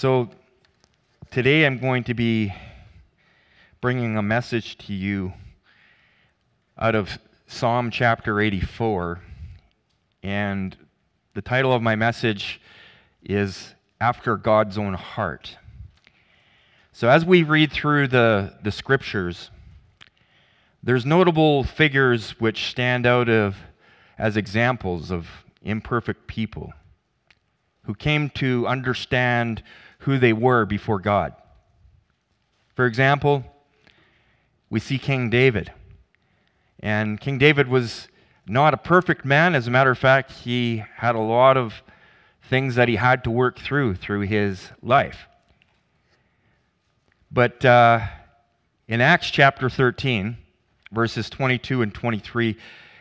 So today I'm going to be bringing a message to you out of Psalm chapter 84. And the title of my message is After God's Own Heart. So as we read through the, the scriptures, there's notable figures which stand out of, as examples of imperfect people who came to understand who they were before God. For example, we see King David. And King David was not a perfect man. As a matter of fact, he had a lot of things that he had to work through through his life. But uh, in Acts chapter 13, verses 22 and 23,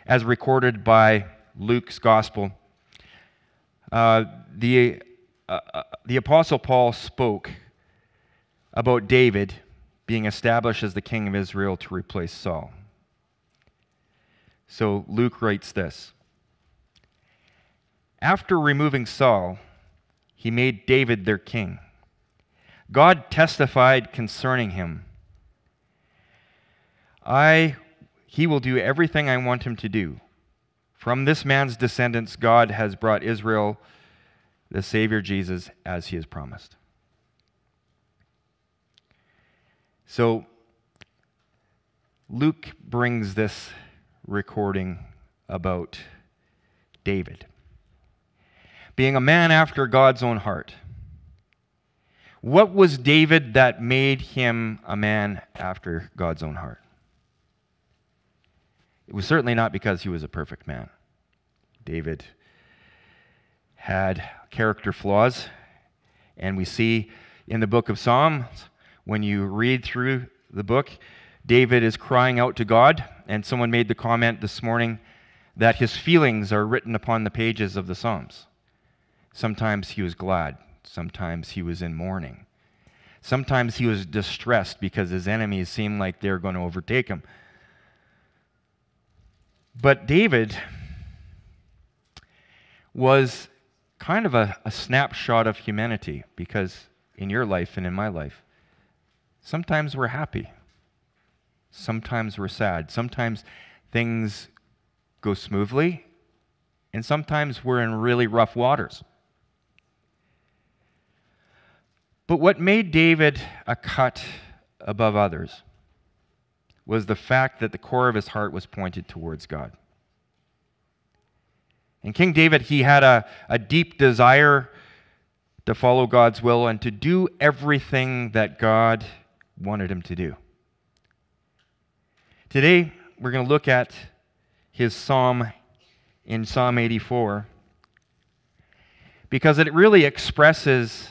as recorded by Luke's gospel, uh, the uh, uh, the Apostle Paul spoke about David being established as the king of Israel to replace Saul. So Luke writes this After removing Saul, he made David their king. God testified concerning him I, he will do everything I want him to do. From this man's descendants, God has brought Israel the Savior Jesus as he has promised. So, Luke brings this recording about David being a man after God's own heart. What was David that made him a man after God's own heart? It was certainly not because he was a perfect man. David had character flaws. And we see in the book of Psalms, when you read through the book, David is crying out to God. And someone made the comment this morning that his feelings are written upon the pages of the Psalms. Sometimes he was glad, sometimes he was in mourning. Sometimes he was distressed because his enemies seemed like they were going to overtake him. But David was kind of a, a snapshot of humanity because in your life and in my life, sometimes we're happy, sometimes we're sad, sometimes things go smoothly, and sometimes we're in really rough waters. But what made David a cut above others was the fact that the core of his heart was pointed towards God. And King David, he had a, a deep desire to follow God's will and to do everything that God wanted him to do. Today, we're going to look at his psalm in Psalm 84 because it really expresses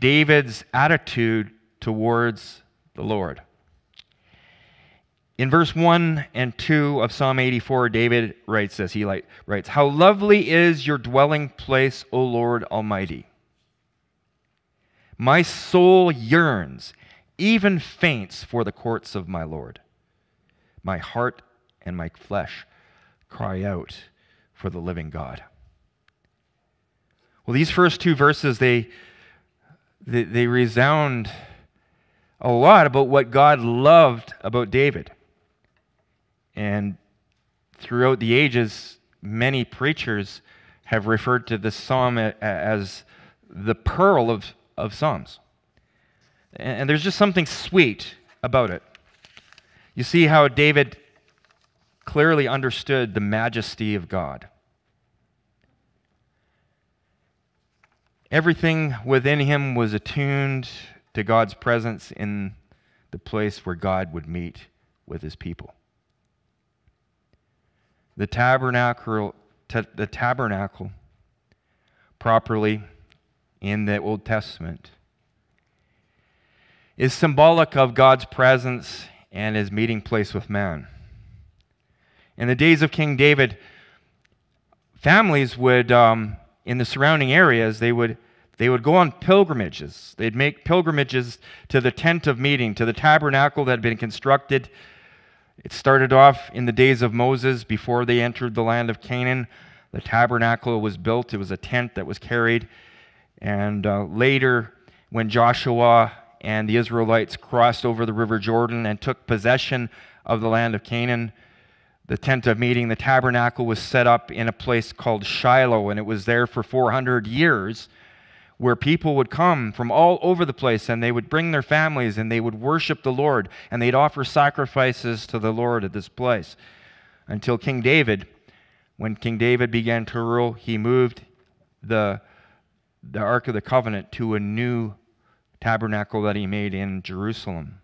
David's attitude towards the Lord. In verse 1 and 2 of Psalm 84, David writes this. He writes, How lovely is your dwelling place, O Lord Almighty. My soul yearns, even faints for the courts of my Lord. My heart and my flesh cry out for the living God. Well, these first two verses, they, they, they resound a lot about what God loved about David. And throughout the ages, many preachers have referred to this psalm as the pearl of, of psalms. And there's just something sweet about it. You see how David clearly understood the majesty of God. Everything within him was attuned to God's presence in the place where God would meet with his people. The tabernacle, the tabernacle properly in the Old Testament is symbolic of God's presence and his meeting place with man. In the days of King David, families would, um, in the surrounding areas, they would, they would go on pilgrimages. They'd make pilgrimages to the tent of meeting, to the tabernacle that had been constructed it started off in the days of Moses before they entered the land of Canaan. The tabernacle was built, it was a tent that was carried, And uh, later, when Joshua and the Israelites crossed over the River Jordan and took possession of the land of Canaan, the tent of meeting, the tabernacle was set up in a place called Shiloh, and it was there for 400 years where people would come from all over the place and they would bring their families and they would worship the Lord and they'd offer sacrifices to the Lord at this place. Until King David, when King David began to rule, he moved the, the Ark of the Covenant to a new tabernacle that he made in Jerusalem,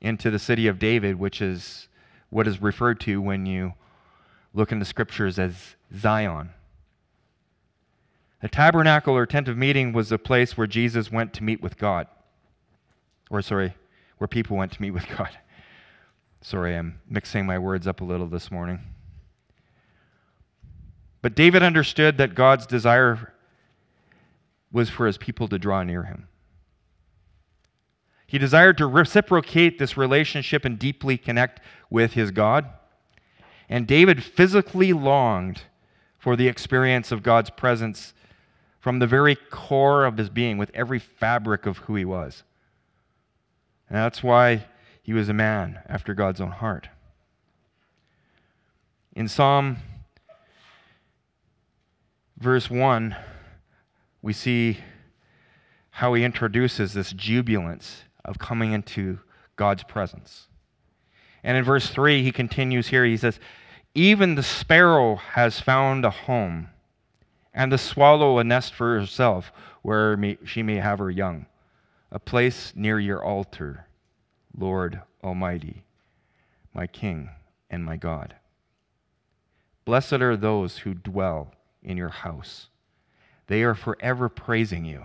into the city of David, which is what is referred to when you look in the scriptures as Zion. The tabernacle or tent of meeting was a place where Jesus went to meet with God. Or, sorry, where people went to meet with God. Sorry, I'm mixing my words up a little this morning. But David understood that God's desire was for his people to draw near him. He desired to reciprocate this relationship and deeply connect with his God. And David physically longed for the experience of God's presence from the very core of his being, with every fabric of who he was. And that's why he was a man after God's own heart. In Psalm verse 1, we see how he introduces this jubilance of coming into God's presence. And in verse 3, he continues here. He says, Even the sparrow has found a home, and the swallow a nest for herself, where she may have her young, a place near your altar, Lord Almighty, my King and my God. Blessed are those who dwell in your house, they are forever praising you.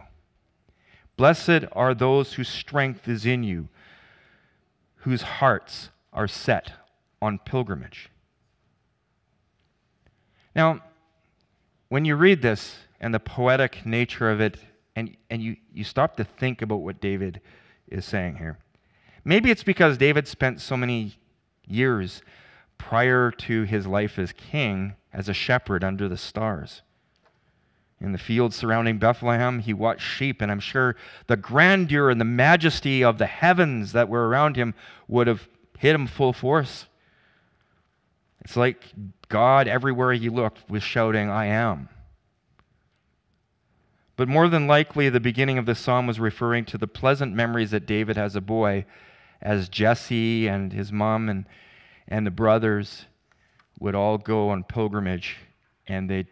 Blessed are those whose strength is in you, whose hearts are set on pilgrimage. Now, when you read this and the poetic nature of it, and, and you, you stop to think about what David is saying here, maybe it's because David spent so many years prior to his life as king as a shepherd under the stars in the fields surrounding Bethlehem. He watched sheep, and I'm sure the grandeur and the majesty of the heavens that were around him would have hit him full force. It's like God, everywhere he looked, was shouting, I am. But more than likely, the beginning of the psalm was referring to the pleasant memories that David has a boy as Jesse and his mom and, and the brothers would all go on pilgrimage and they'd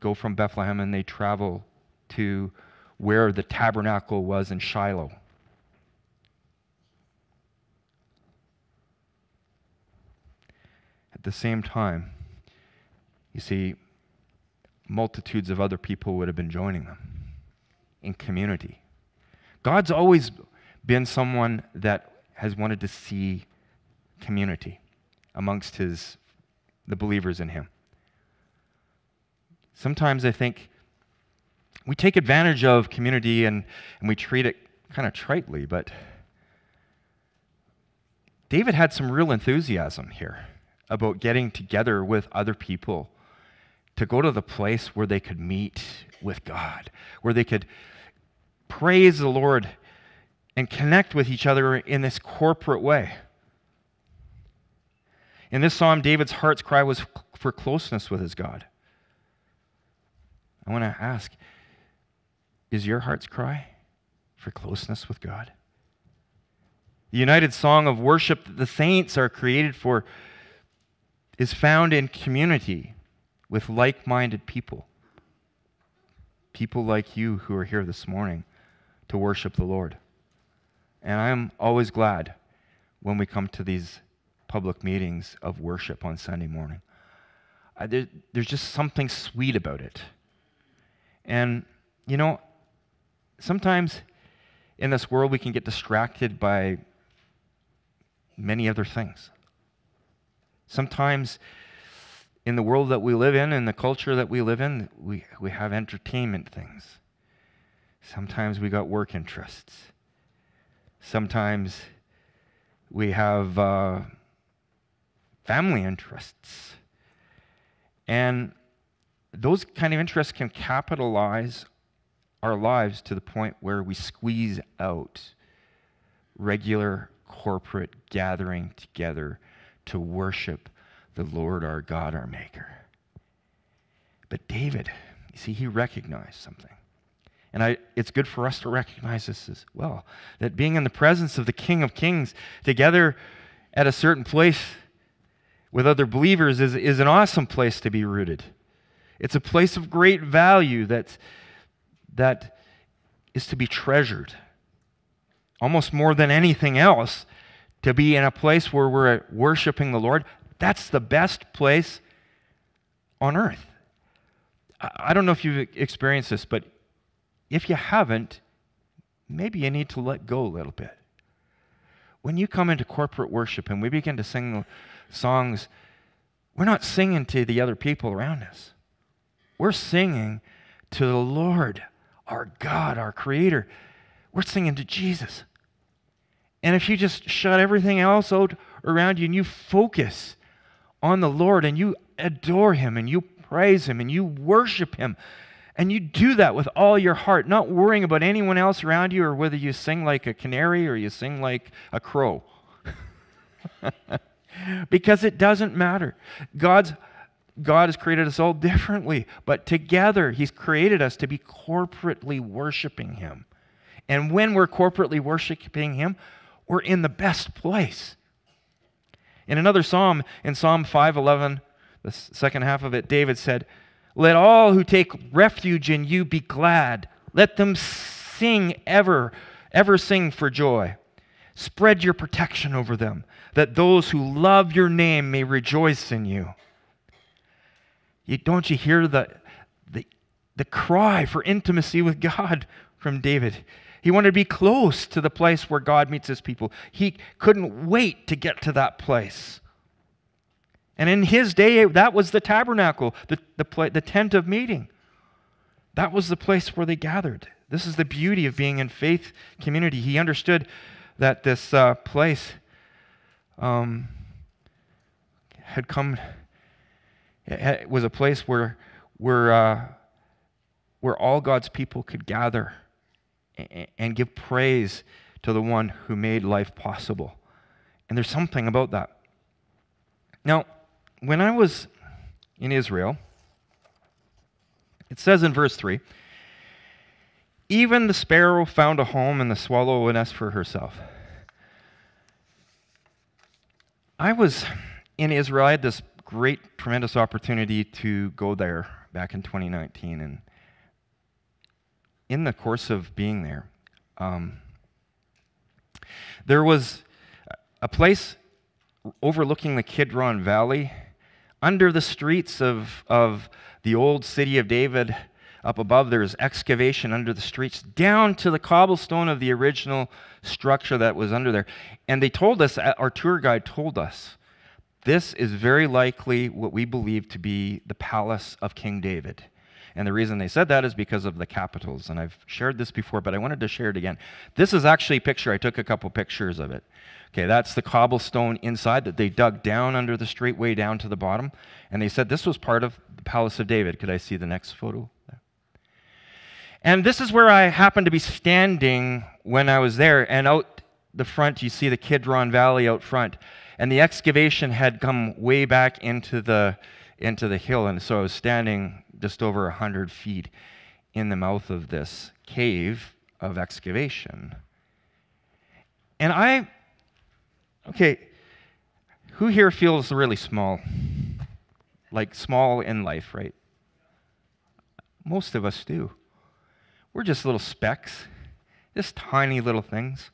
go from Bethlehem and they travel to where the tabernacle was in Shiloh. At the same time, you see, multitudes of other people would have been joining them in community. God's always been someone that has wanted to see community amongst his the believers in him. Sometimes I think we take advantage of community and, and we treat it kind of tritely, but David had some real enthusiasm here about getting together with other people to go to the place where they could meet with God, where they could praise the Lord and connect with each other in this corporate way. In this psalm, David's heart's cry was for closeness with his God. I want to ask is your heart's cry for closeness with God? The united song of worship that the saints are created for is found in community with like minded people. People like you who are here this morning to worship the Lord. And I'm always glad when we come to these public meetings of worship on Sunday morning. Uh, there, there's just something sweet about it. And, you know, sometimes in this world we can get distracted by many other things. Sometimes in the world that we live in, in the culture that we live in, we, we have entertainment things. Sometimes we got work interests. Sometimes we have uh, family interests. And those kind of interests can capitalize our lives to the point where we squeeze out regular corporate gathering together to worship the Lord our God, our Maker. But David, you see, he recognized something. And I, it's good for us to recognize this as well that being in the presence of the King of Kings together at a certain place with other believers is, is an awesome place to be rooted. It's a place of great value that's, that is to be treasured. Almost more than anything else, to be in a place where we're worshiping the Lord, that's the best place on earth. I don't know if you've experienced this, but if you haven't, maybe you need to let go a little bit. When you come into corporate worship and we begin to sing songs, we're not singing to the other people around us. We're singing to the Lord, our God, our Creator. We're singing to Jesus. And if you just shut everything else out around you and you focus on the Lord and you adore Him and you praise Him and you worship Him, and you do that with all your heart, not worrying about anyone else around you or whether you sing like a canary or you sing like a crow. because it doesn't matter. God's God has created us all differently, but together He's created us to be corporately worshiping Him. And when we're corporately worshiping Him, we're in the best place. In another psalm, in Psalm 511, the second half of it, David said, let all who take refuge in you be glad. Let them sing ever, ever sing for joy. Spread your protection over them, that those who love your name may rejoice in you. you don't you hear the, the, the cry for intimacy with God from David? He wanted to be close to the place where God meets his people. He couldn't wait to get to that place. And in his day, that was the tabernacle, the, the, the tent of meeting. That was the place where they gathered. This is the beauty of being in faith community. He understood that this uh, place um, had come, it was a place where, where, uh, where all God's people could gather and, give praise to the one who made life possible. And there's something about that. Now, when I was in Israel, it says in verse 3 even the sparrow found a home and the swallow a nest for herself. I was in Israel. I had this great, tremendous opportunity to go there back in 2019. And in the course of being there, um, there was a place overlooking the Kidron Valley under the streets of, of the old city of David, up above, there's excavation under the streets, down to the cobblestone of the original structure that was under there. And they told us, uh, our tour guide told us, this is very likely what we believe to be the palace of King David. And the reason they said that is because of the capitals. And I've shared this before, but I wanted to share it again. This is actually a picture. I took a couple pictures of it. Okay, that's the cobblestone inside that they dug down under the street, way down to the bottom. And they said this was part of the Palace of David. Could I see the next photo? And this is where I happened to be standing when I was there. And out the front, you see the Kidron Valley out front. And the excavation had come way back into the, into the hill. And so I was standing just over 100 feet in the mouth of this cave of excavation. And I Okay, who here feels really small? Like small in life, right? Most of us do. We're just little specks, just tiny little things.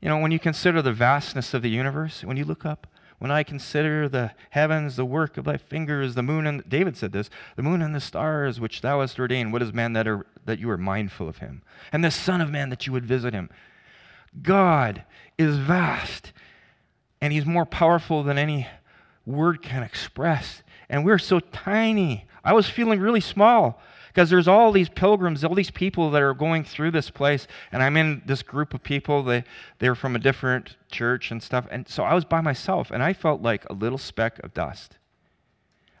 You know, when you consider the vastness of the universe, when you look up, when I consider the heavens, the work of thy fingers, the moon and David said this, the moon and the stars which thou hast ordained, what is man that are that you are mindful of him? And the Son of Man that you would visit him. God is vast and he's more powerful than any word can express. And we're so tiny. I was feeling really small because there's all these pilgrims, all these people that are going through this place, and I'm in this group of people. They they're from a different church and stuff, and so I was by myself, and I felt like a little speck of dust.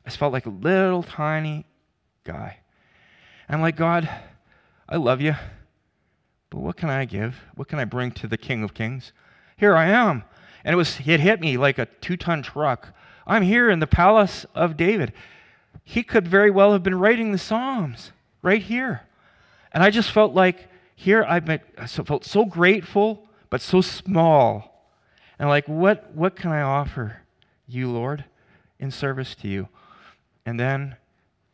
I felt like a little tiny guy. I'm like, God, I love you, but what can I give? What can I bring to the King of Kings? Here I am. And it was it hit me like a two-ton truck. I'm here in the palace of David. He could very well have been writing the Psalms right here. And I just felt like here I've been, I felt so grateful, but so small. And like, what, what can I offer you, Lord, in service to you? And then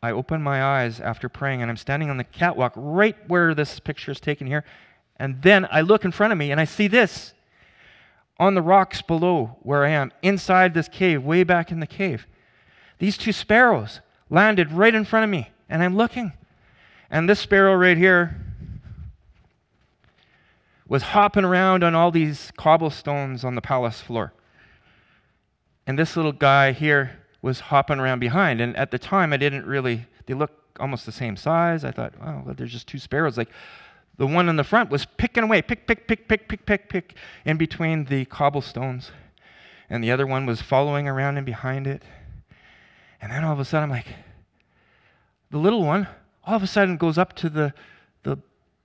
I open my eyes after praying, and I'm standing on the catwalk right where this picture is taken here. And then I look in front of me and I see this on the rocks below where I am, inside this cave, way back in the cave. These two sparrows landed right in front of me, and I'm looking. And this sparrow right here was hopping around on all these cobblestones on the palace floor. And this little guy here was hopping around behind. And at the time, I didn't really, they look almost the same size. I thought, oh, there's just two sparrows. Like the one in the front was picking away, pick, pick, pick, pick, pick, pick, pick, in between the cobblestones. And the other one was following around and behind it. And then all of a sudden, I'm like, the little one all of a sudden goes up to the, the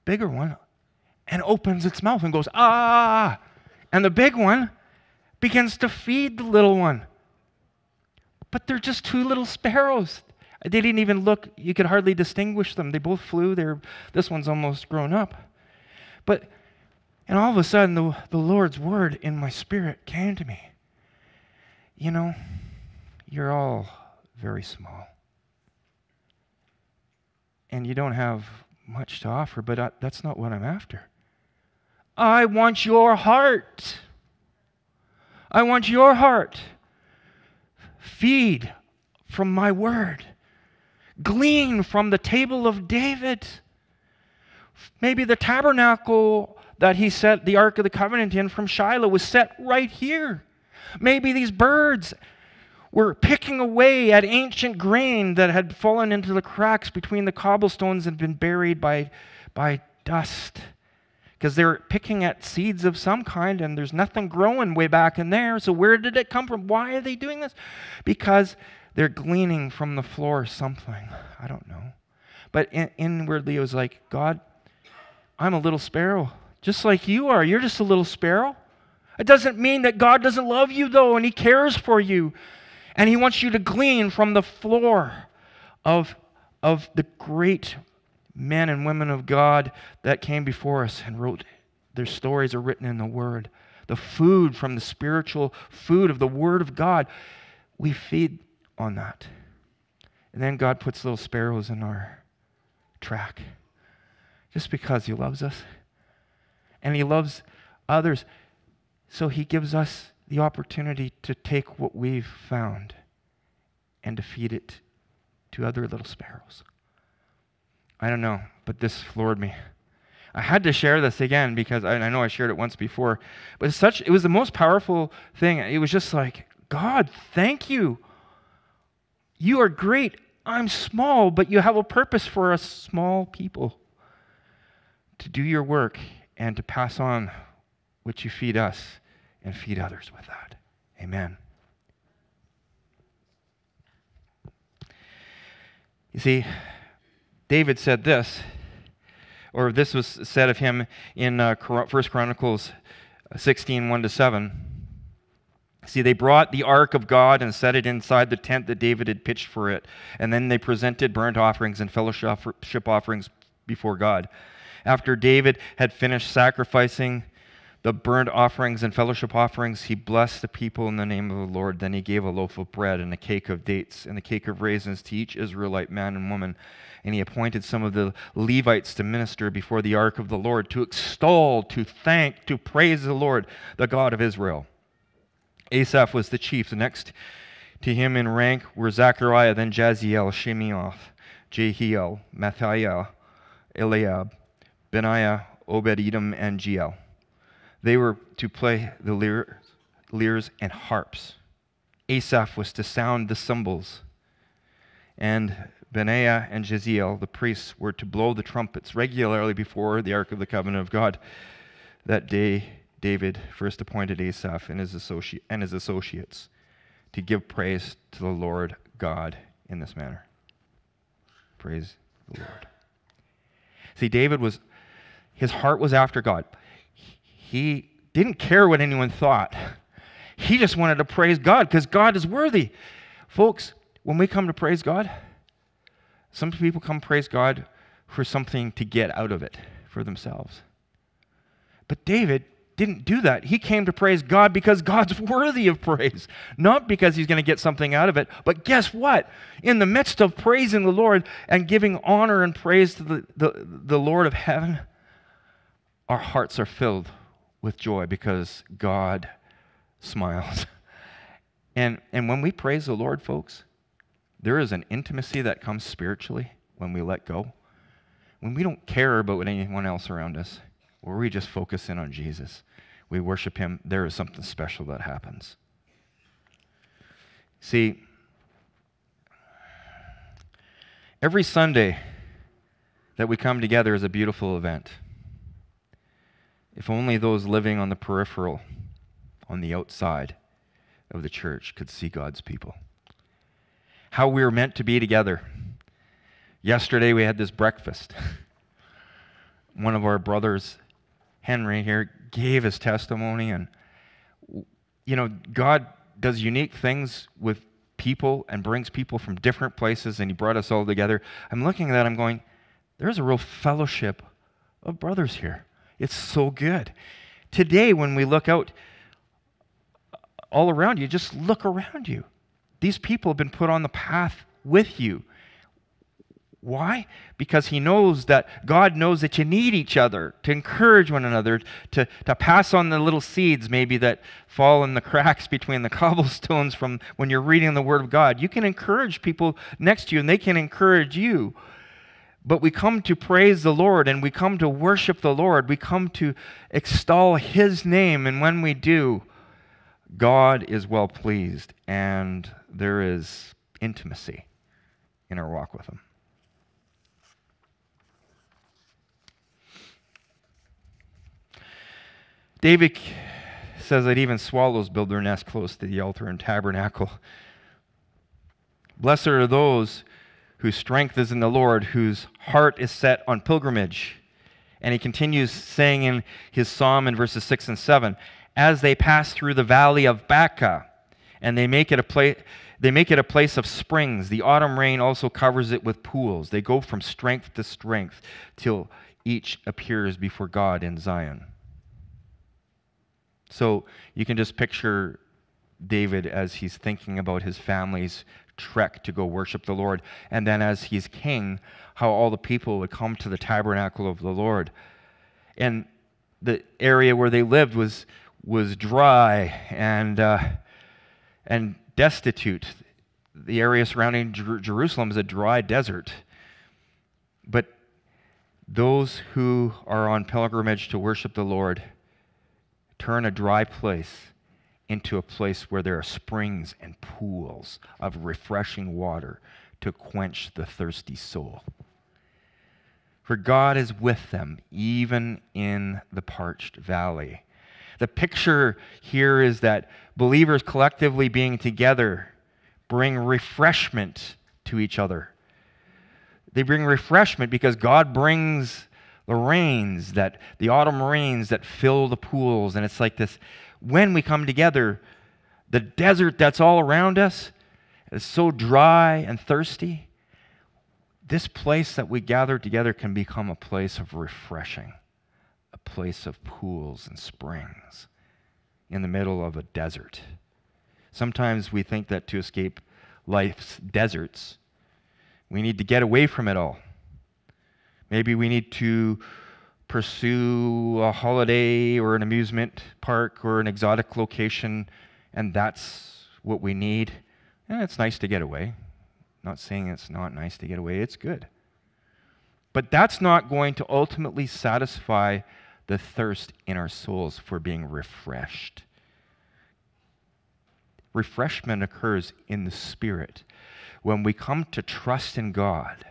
bigger one and opens its mouth and goes, ah. And the big one begins to feed the little one. But they're just two little sparrows. They didn't even look, you could hardly distinguish them. They both flew. They're, this one's almost grown up. But, and all of a sudden, the, the Lord's word in my spirit came to me. You know, you're all very small and you don't have much to offer, but I, that's not what I'm after. I want your heart. I want your heart. Feed from my word. Glean from the table of David. Maybe the tabernacle that he set the Ark of the Covenant in from Shiloh was set right here. Maybe these birds were picking away at ancient grain that had fallen into the cracks between the cobblestones and been buried by, by dust. Because they're picking at seeds of some kind and there's nothing growing way back in there. So, where did it come from? Why are they doing this? Because they're gleaning from the floor something. I don't know. But in, inwardly, it was like, God, I'm a little sparrow, just like you are. You're just a little sparrow. It doesn't mean that God doesn't love you, though, and He cares for you. And he wants you to glean from the floor of, of the great men and women of God that came before us and wrote their stories are written in the Word. The food from the spiritual food of the Word of God, we feed on that. And then God puts little sparrows in our track just because He loves us. And He loves others. So He gives us the opportunity to take what we've found and to feed it to other little sparrows. I don't know, but this floored me. I had to share this again because I, I know I shared it once before, but such it was the most powerful thing. It was just like, God, thank you. You are great. I'm small, but you have a purpose for us small people to do your work and to pass on what you feed us and feed others with that. Amen. You see, David said this, or this was said of him in uh, 1 Chronicles 16 1 to 7. See, they brought the ark of God and set it inside the tent that David had pitched for it. And then they presented burnt offerings and fellowship offerings before God. After David had finished sacrificing the burnt offerings and fellowship offerings, he blessed the people in the name of the Lord. Then he gave a loaf of bread and a cake of dates and a cake of raisins to each Israelite man and woman. And he appointed some of the Levites to minister before the ark of the Lord, to extol, to thank, to praise the Lord, the God of Israel. Asaph was the chief. The next to him in rank were Zechariah, then Jaziel, Shemioth, Jehiel, Matthiah, Eliab, Benaiah, Obed Edom, and Jeiel. They were to play the lyres and harps. Asaph was to sound the cymbals. And Benaiah and Jeziel, the priests, were to blow the trumpets regularly before the Ark of the Covenant of God. That day, David first appointed Asaph and his, associ- and his associates to give praise to the Lord God in this manner. praise the Lord. See, David was, his heart was after God. He didn't care what anyone thought. He just wanted to praise God because God is worthy. Folks, when we come to praise God, some people come praise God for something to get out of it for themselves. But David didn't do that. He came to praise God because God's worthy of praise, not because he's going to get something out of it. But guess what? In the midst of praising the Lord and giving honor and praise to the, the, the Lord of heaven, our hearts are filled with joy because God smiles. And, and when we praise the Lord, folks, there is an intimacy that comes spiritually when we let go. When we don't care about anyone else around us, where we just focus in on Jesus, we worship Him, there is something special that happens. See, every Sunday that we come together is a beautiful event. If only those living on the peripheral, on the outside of the church, could see God's people. How we were meant to be together. Yesterday we had this breakfast. One of our brothers Henry here gave his testimony, and you know, God does unique things with people and brings people from different places, and He brought us all together. I'm looking at that, I'm going, there's a real fellowship of brothers here. It's so good. Today, when we look out all around you, just look around you. These people have been put on the path with you. Why? Because he knows that God knows that you need each other to encourage one another, to, to pass on the little seeds maybe that fall in the cracks between the cobblestones from when you're reading the Word of God. You can encourage people next to you and they can encourage you. But we come to praise the Lord and we come to worship the Lord. We come to extol His name. And when we do, God is well pleased and there is intimacy in our walk with Him. David says that even swallows build their nest close to the altar and tabernacle. Blessed are those whose strength is in the Lord, whose heart is set on pilgrimage. And he continues saying in his psalm in verses 6 and 7 as they pass through the valley of Baca, and they make it a place. They make it a place of springs. The autumn rain also covers it with pools. They go from strength to strength till each appears before God in Zion. So you can just picture David as he's thinking about his family's trek to go worship the Lord. And then as he's king, how all the people would come to the tabernacle of the Lord. And the area where they lived was, was dry and, uh, and destitute. The area surrounding Jer- Jerusalem is a dry desert. But those who are on pilgrimage to worship the Lord, turn a dry place into a place where there are springs and pools of refreshing water to quench the thirsty soul. For God is with them, even in the parched valley. The picture here is that believers collectively being together bring refreshment to each other. They bring refreshment because God brings the rains that the autumn rains that fill the pools and it's like this when we come together the desert that's all around us is so dry and thirsty this place that we gather together can become a place of refreshing a place of pools and springs in the middle of a desert. Sometimes we think that to escape life's deserts we need to get away from it all. Maybe we need to pursue a holiday or an amusement park or an exotic location, and that's what we need. And it's nice to get away. not saying it's not nice to get away, it's good. But that's not going to ultimately satisfy the thirst in our souls for being refreshed. Refreshment occurs in the Spirit when we come to trust in God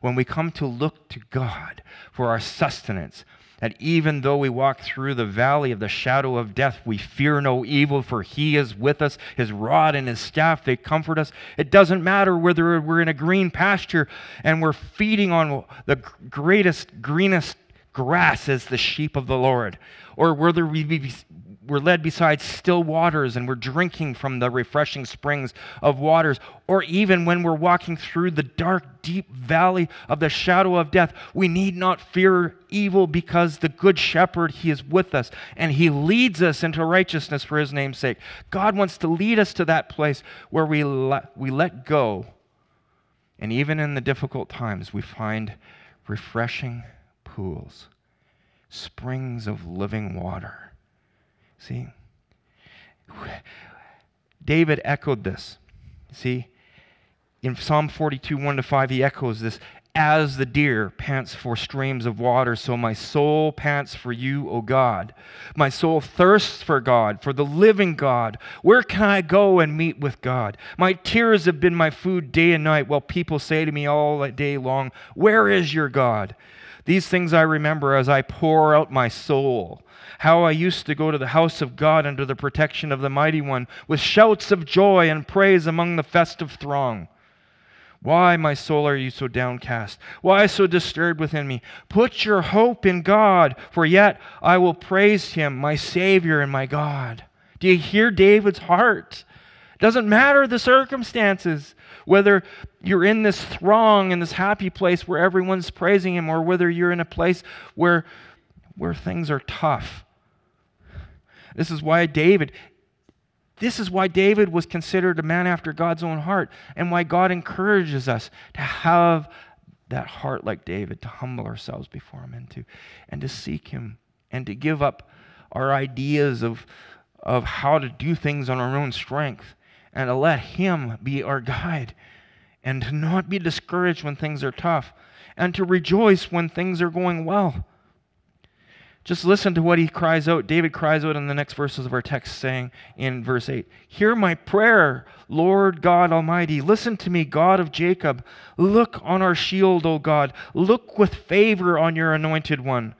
when we come to look to God for our sustenance, that even though we walk through the valley of the shadow of death, we fear no evil, for he is with us. His rod and his staff, they comfort us. It doesn't matter whether we're in a green pasture and we're feeding on the greatest, greenest grass as the sheep of the Lord, or whether we be, we're led beside still waters and we're drinking from the refreshing springs of waters, or even when we're walking through the dark, deep valley of the shadow of death, we need not fear evil because the good shepherd, he is with us and he leads us into righteousness for his name's sake. God wants to lead us to that place where we we let go. And even in the difficult times, we find refreshing pools, springs of living water See? David echoed this. See? In Psalm 42, 1 to 5, he echoes this As the deer pants for streams of water, so my soul pants for you, O God. My soul thirsts for God, for the living God. Where can I go and meet with God? My tears have been my food day and night, while people say to me all day long, Where is your God? These things I remember as I pour out my soul how I used to go to the house of God under the protection of the Mighty One with shouts of joy and praise among the festive throng. Why, my soul, are you so downcast? Why so disturbed within me? Put your hope in God, for yet I will praise him, my Savior and my God. Do you hear David's heart? Doesn't matter the circumstances, whether you're in this throng, in this happy place where everyone's praising him, or whether you're in a place where, where things are tough. This is why David, this is why David was considered a man after God's own heart, and why God encourages us to have that heart like David, to humble ourselves before him and to, and to seek him and to give up our ideas of, of how to do things on our own strength and to let him be our guide and to not be discouraged when things are tough and to rejoice when things are going well. Just listen to what he cries out. David cries out in the next verses of our text, saying in verse 8 Hear my prayer, Lord God Almighty. Listen to me, God of Jacob. Look on our shield, O God. Look with favor on your anointed one.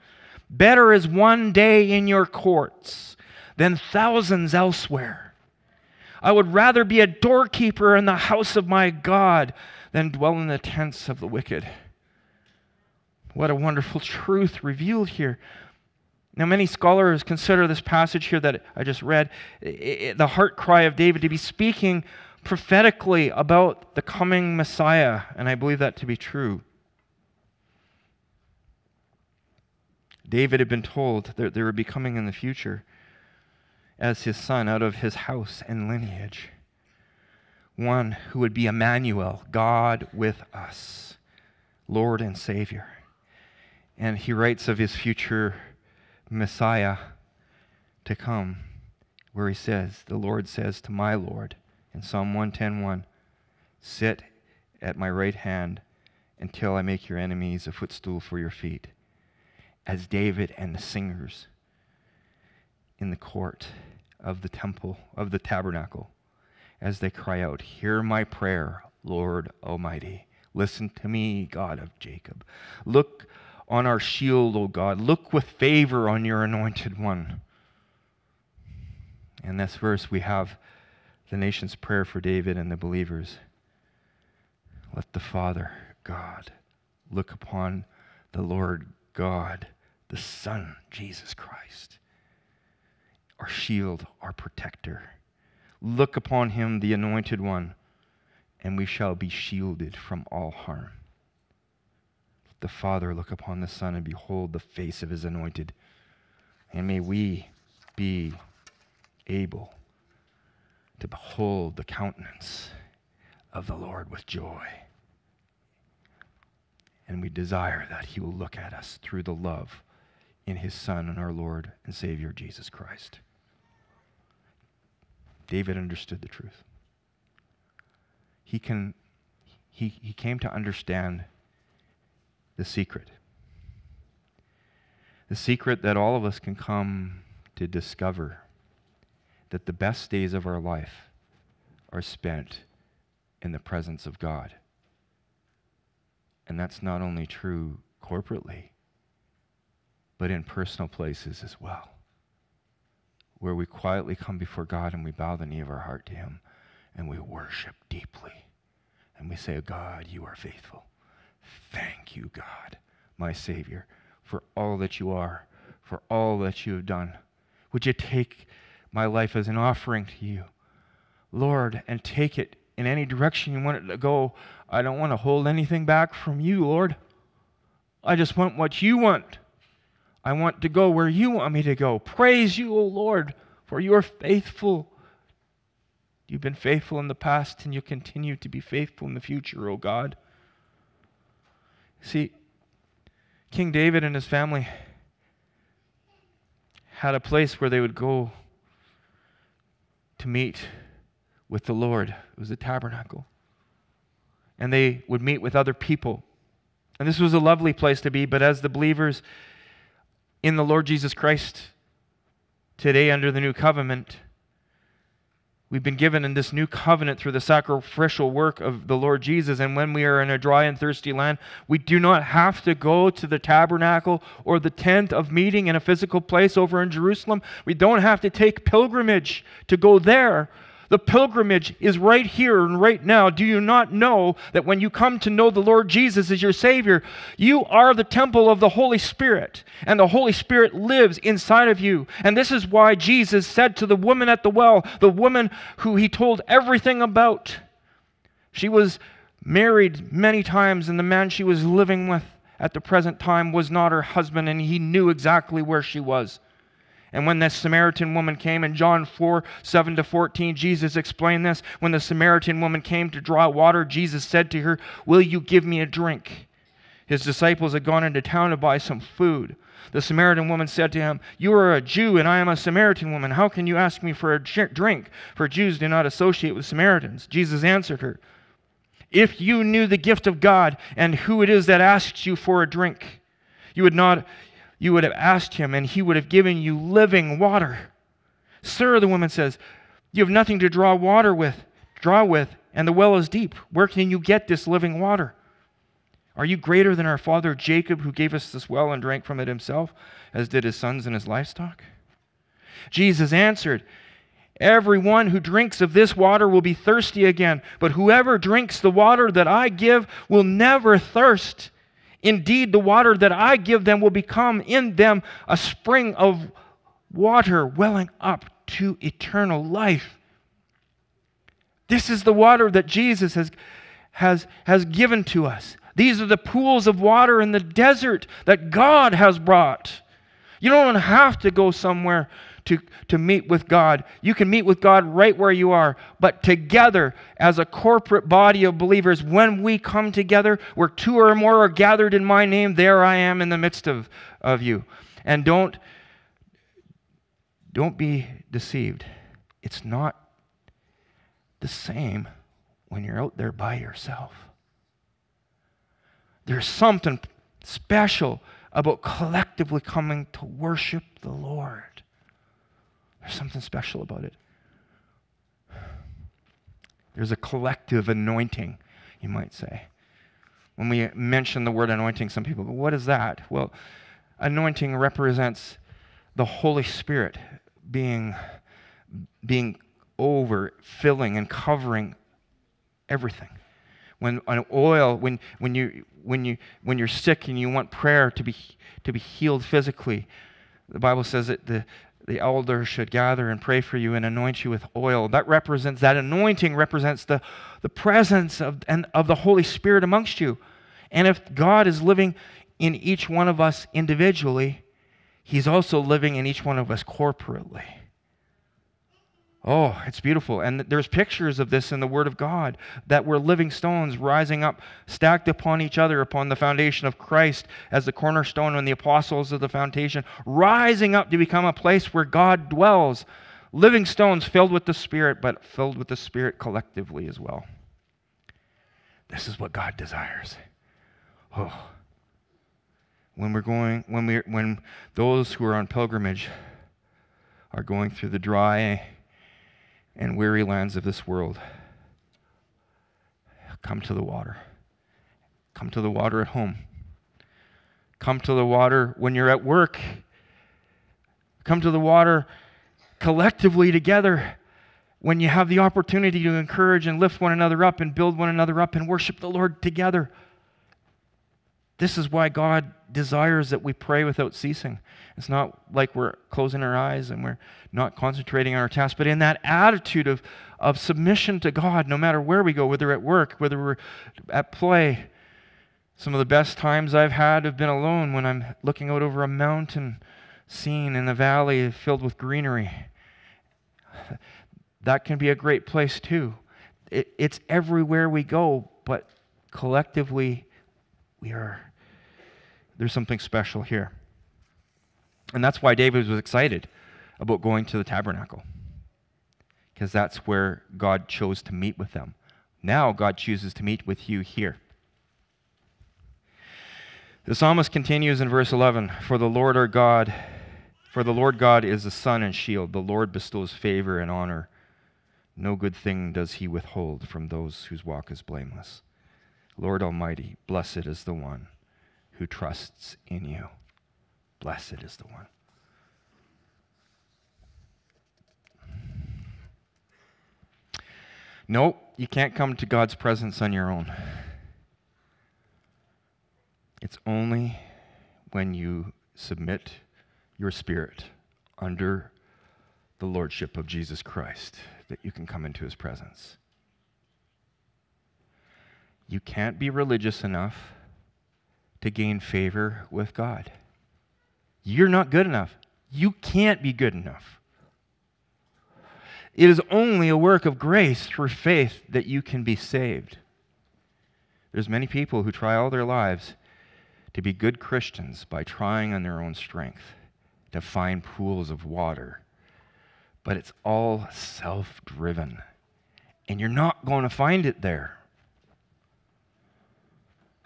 Better is one day in your courts than thousands elsewhere. I would rather be a doorkeeper in the house of my God than dwell in the tents of the wicked. What a wonderful truth revealed here. Now, many scholars consider this passage here that I just read the heart cry of David to be speaking prophetically about the coming Messiah, and I believe that to be true. David had been told that there would be coming in the future as his son out of his house and lineage. One who would be Emmanuel, God with us, Lord and Savior. And he writes of his future Messiah to come, where he says, The Lord says to my Lord in Psalm 110:1, Sit at my right hand until I make your enemies a footstool for your feet. As David and the singers in the court of the temple, of the tabernacle, as they cry out, Hear my prayer, Lord Almighty. Listen to me, God of Jacob. Look on our shield, O God. Look with favor on your anointed one. In this verse, we have the nation's prayer for David and the believers. Let the Father, God, look upon the Lord God, the Son, Jesus Christ, our shield, our protector. Look upon him, the anointed one, and we shall be shielded from all harm Let the Father look upon the Son and behold the face of his anointed. And may we be able to behold the countenance of the Lord with joy. And we desire that he will look at us through the love in his Son and our Lord and Savior Jesus Christ. David understood the truth. He, can, he, he came to understand the secret. The secret that all of us can come to discover that the best days of our life are spent in the presence of God. And that's not only true corporately, but in personal places as well, where we quietly come before God and we bow the knee of our heart to Him and we worship deeply. And we say, God, you are faithful. Thank you, God, my Savior, for all that you are, for all that you have done. Would you take my life as an offering to you, Lord, and take it in any direction you want it to go? I don't want to hold anything back from you, Lord. I just want what you want. I want to go where you want me to go. Praise you, O Lord, for you are faithful. You've been faithful in the past and you'll continue to be faithful in the future, O God. See, King David and his family had a place where they would go to meet with the Lord. It was a tabernacle. And they would meet with other people. And this was a lovely place to be, but as the believers in the Lord Jesus Christ today under the new covenant, We've been given in this new covenant through the sacrificial work of the Lord Jesus. And when we are in a dry and thirsty land, we do not have to go to the tabernacle or the tent of meeting in a physical place over in Jerusalem. We don't have to take pilgrimage to go there. The pilgrimage is right here and right now. Do you not know that when you come to know the Lord Jesus as your Savior, you are the temple of the Holy Spirit, and the Holy Spirit lives inside of you? And this is why Jesus said to the woman at the well, the woman who he told everything about, she was married many times, and the man she was living with at the present time was not her husband, and he knew exactly where she was. And when the Samaritan woman came in John 4 7 to 14, Jesus explained this. When the Samaritan woman came to draw water, Jesus said to her, Will you give me a drink? His disciples had gone into town to buy some food. The Samaritan woman said to him, You are a Jew, and I am a Samaritan woman. How can you ask me for a drink? For Jews do not associate with Samaritans. Jesus answered her, If you knew the gift of God and who it is that asks you for a drink, you would not you would have asked him, and he would have given you living water. Sir, the woman says, You have nothing to draw water with, draw with, and the well is deep. Where can you get this living water? Are you greater than our father Jacob, who gave us this well and drank from it himself, as did his sons and his livestock? Jesus answered, Everyone who drinks of this water will be thirsty again, but whoever drinks the water that I give will never thirst. Indeed, the water that I give them will become in them a spring of water welling up to eternal life. This is the water that Jesus has, has, has given to us. These are the pools of water in the desert that God has brought. You don't have to go somewhere to, to meet with God. You can meet with God right where you are. But together, as a corporate body of believers, when we come together, where two or more are gathered in my name, there I am in the midst of, of you. And don't, don't be deceived. It's not the same when you're out there by yourself. There's something special about collectively coming to worship the Lord. There's something special about it. There's a collective anointing, you might say. When we mention the word anointing, some people go, What is that? Well, anointing represents the Holy Spirit being, being over, filling, and covering everything. When an oil, when, when, you, when, you, when you're sick and you want prayer to be, to be healed physically, the Bible says that the, the elder should gather and pray for you and anoint you with oil. That represents, that anointing represents the, the presence of, and, of the Holy Spirit amongst you. And if God is living in each one of us individually, He's also living in each one of us corporately. Oh, it's beautiful. And there's pictures of this in the Word of God that we're living stones rising up, stacked upon each other upon the foundation of Christ as the cornerstone and the apostles of the foundation, rising up to become a place where God dwells. Living stones filled with the Spirit, but filled with the Spirit collectively as well. This is what God desires. Oh. When we're going, when we when those who are on pilgrimage are going through the dry and weary lands of this world. Come to the water. Come to the water at home. Come to the water when you're at work. Come to the water collectively together when you have the opportunity to encourage and lift one another up and build one another up and worship the Lord together. This is why God desires that we pray without ceasing. It's not like we're closing our eyes and we're not concentrating on our task, but in that attitude of, of submission to God, no matter where we go, whether at work, whether we're at play. Some of the best times I've had have been alone when I'm looking out over a mountain scene in a valley filled with greenery. That can be a great place too. It, it's everywhere we go, but collectively, we are. There's something special here. And that's why David was excited about going to the tabernacle, because that's where God chose to meet with them. Now, God chooses to meet with you here. The psalmist continues in verse 11 For the Lord our God, for the Lord God is a sun and shield. The Lord bestows favor and honor. No good thing does he withhold from those whose walk is blameless. Lord Almighty, blessed is the one who trusts in you. Blessed is the one. No, you can't come to God's presence on your own. It's only when you submit your spirit under the lordship of Jesus Christ that you can come into his presence. You can't be religious enough to gain favor with God. You're not good enough. You can't be good enough. It is only a work of grace through faith that you can be saved. There's many people who try all their lives to be good Christians by trying on their own strength to find pools of water. But it's all self driven. And you're not going to find it there.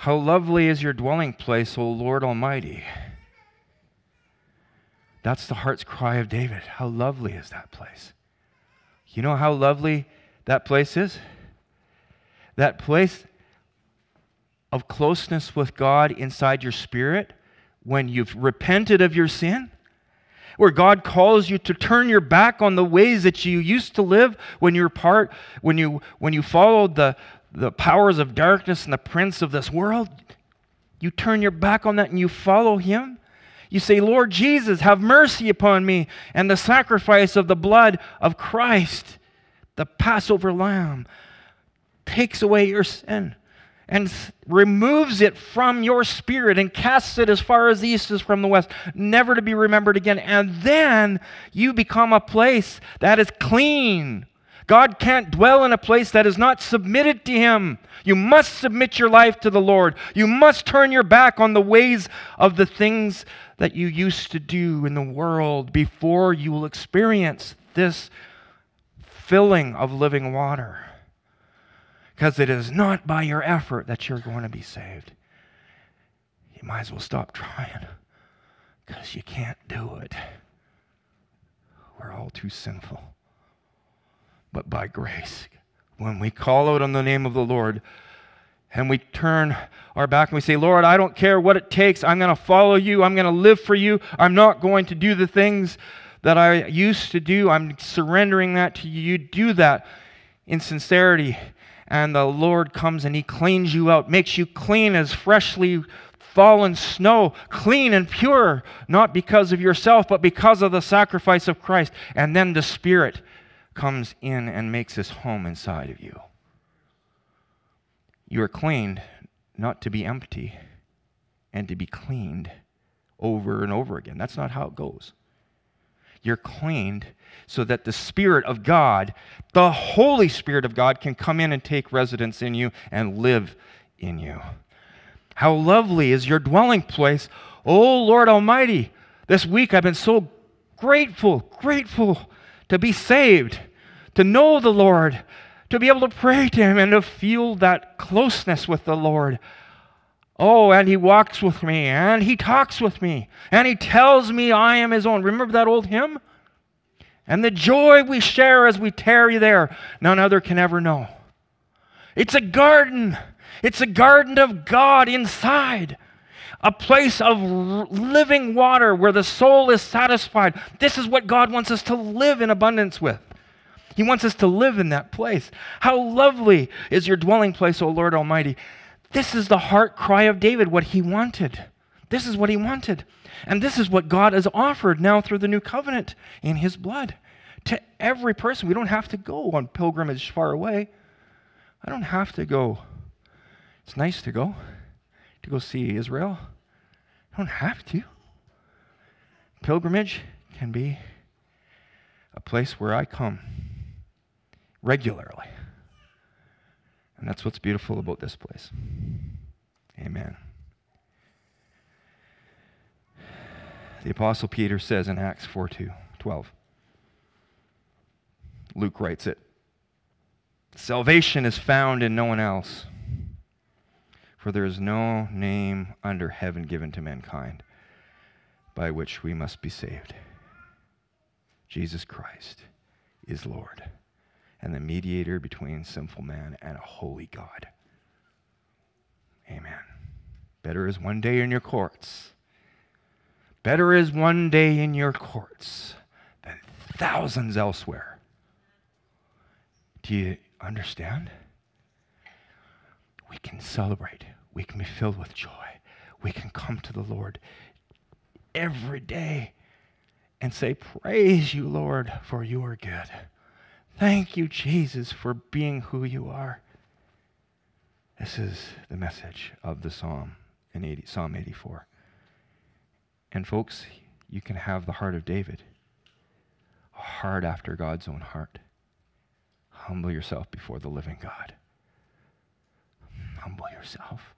How lovely is your dwelling place, O Lord Almighty. That's the heart's cry of David. How lovely is that place? You know how lovely that place is? That place of closeness with God inside your spirit when you've repented of your sin where God calls you to turn your back on the ways that you used to live when you're part, when you when you followed the, the powers of darkness and the prince of this world. You turn your back on that and you follow him. You say, Lord Jesus, have mercy upon me, and the sacrifice of the blood of Christ, the Passover lamb, takes away your sin and removes it from your spirit and casts it as far as the east is from the west, never to be remembered again. And then you become a place that is clean. God can't dwell in a place that is not submitted to Him. You must submit your life to the Lord. You must turn your back on the ways of the things that you used to do in the world before you will experience this filling of living water because it is not by your effort that you're going to be saved. You might as well stop trying because you can't do it. We're all too sinful. But by grace, when we call out on the name of the Lord, and we turn our back and we say, Lord, I don't care what it takes. I'm going to follow you. I'm going to live for you. I'm not going to do the things that I used to do. I'm surrendering that to you. You do that in sincerity and the Lord comes and He cleans you out, makes you clean as freshly fallen snow, clean and pure, not because of yourself, but because of the sacrifice of Christ. And then the Spirit comes in and makes His home inside of you. You are cleaned not to be empty and to be cleaned over and over again. That's not how it goes. You're cleaned so that the Spirit of God, the Holy Spirit of God, can come in and take residence in you and live in you. How lovely is your dwelling place, O Lord Almighty. This week I've been so grateful, grateful to be saved, to know the Lord, to be able to pray to Him, and to feel that closeness with the Lord. Oh, and He walks with me, and He talks with me, and He tells me I am His own. Remember that old hymn? and the joy we share as we tarry there, none other can ever know. It's a garden. It's a garden of God inside. A place of living water where the soul is satisfied. This is what God wants us to live in abundance with. He wants us to live in that place. How lovely is your dwelling place, O Lord Almighty. This is the heart cry of David, what he wanted. This is what he wanted. And this is what God has offered now through the new covenant in his blood to every person. We don't have to go on pilgrimage far away. I don't have to go. It's nice to go, to go see Israel. I don't have to. Pilgrimage can be a place where I come regularly. And that's what's beautiful about this place. Amen. The Apostle Peter says in Acts 4 2, 12. Luke writes it. Salvation is found in no one else, for there is no name under heaven given to mankind by which we must be saved. Jesus Christ is Lord and the mediator between sinful man and a holy God. Amen. Better is one day in your courts. Better is one day in your courts than thousands elsewhere. Do you understand? We can celebrate. We can be filled with joy. We can come to the Lord every day and say, Praise you, Lord, for you are good. Thank you, Jesus, for being who you are. This is the message of the psalm in 80, Psalm 84. And folks, you can have the heart of David, a heart after God's own heart. Humble yourself before the living God. Humble yourself.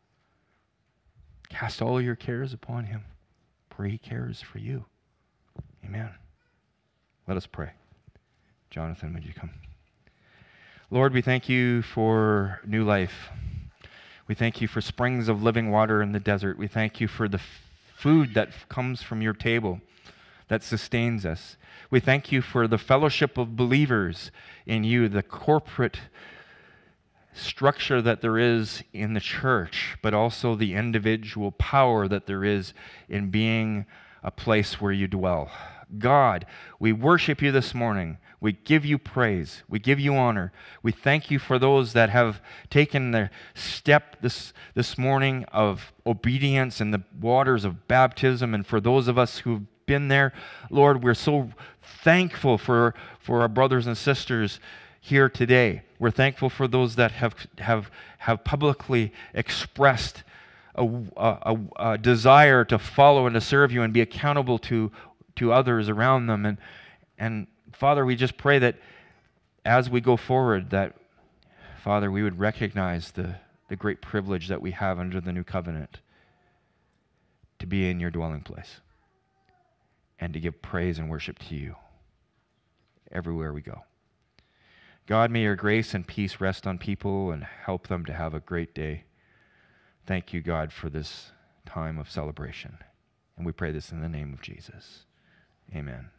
Cast all your cares upon him, for he cares for you. Amen. Let us pray. Jonathan, would you come? Lord, we thank you for new life. We thank you for springs of living water in the desert. We thank you for the food that comes from your table that sustains us. We thank you for the fellowship of believers in you, the corporate structure that there is in the church, but also the individual power that there is in being a place where you dwell. God, we worship you this morning. We give you praise. We give you honor. We thank you for those that have taken the step this, this morning of obedience in the waters of baptism. And for those of us who've been there, Lord, we're so thankful for, for our brothers and sisters here today. We're thankful for those that have, have, have publicly expressed a, a, a, desire to follow and to serve you and be accountable to, to others around them. And, and Father, we just pray that as we go forward, that, Father, we would recognize the, the great privilege that we have under the new covenant to be in your dwelling place and to give praise and worship to you everywhere we go. God, may your grace and peace rest on people and help them to have a great day. Thank you, God, for this time of celebration. And we pray this in the name of Jesus. Amen.